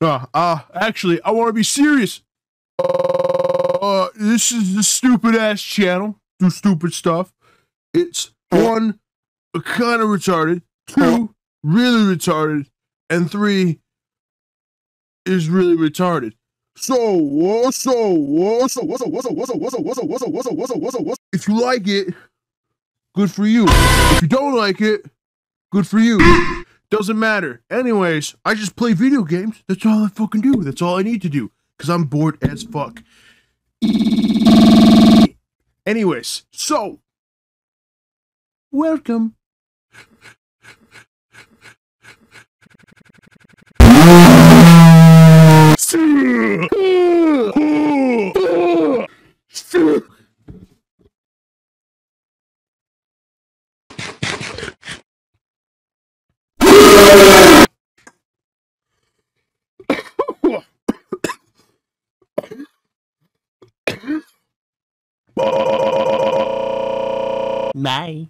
Uh, uh, actually, I want to be serious. Uh, this is the stupid ass channel. Do stupid stuff. It's one, kind of retarded. Two, really retarded. And three, is really retarded. So, what's so, what's so, what's so, what's so, what's so, what's so, what's so, what's so, what's so, what's so, what's so, what's If you like it, good for you. If you don't like it, good for you. Doesn't matter. Anyways, I just play video games. That's all I fucking do. That's all I need to do. Because I'm bored as fuck. Anyways, so welcome. Bye.